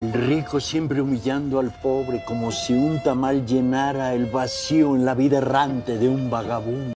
El rico siempre humillando al pobre como si un tamal llenara el vacío en la vida errante de un vagabundo.